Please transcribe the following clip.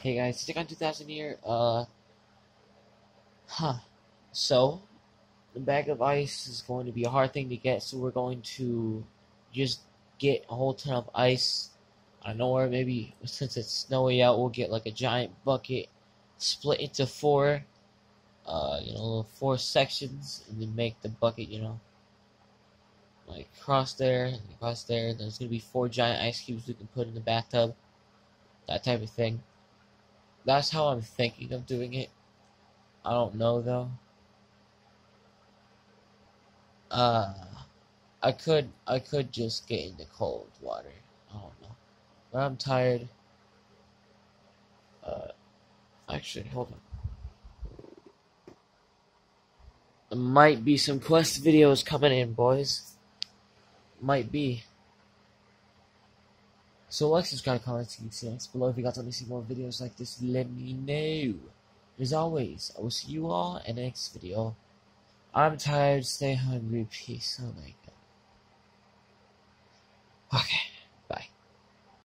Hey guys, stick on 2000 here. Uh, huh. So, the bag of ice is going to be a hard thing to get, so we're going to just get a whole ton of ice out of nowhere. Maybe since it's snowy out, we'll get like a giant bucket, split into four, uh, you know, four sections, and then make the bucket, you know, like across there, across there. There's gonna be four giant ice cubes we can put in the bathtub, that type of thing. That's how I'm thinking of doing it. I don't know though. Uh, I could I could just get into cold water. I don't know, but I'm tired. Uh, actually, hold on. There might be some quest videos coming in, boys. Might be. So like, subscribe, comment, and see links below. If you guys want to see more videos like this, let me know. As always, I will see you all in the next video. I'm tired, stay hungry, peace. Oh my god.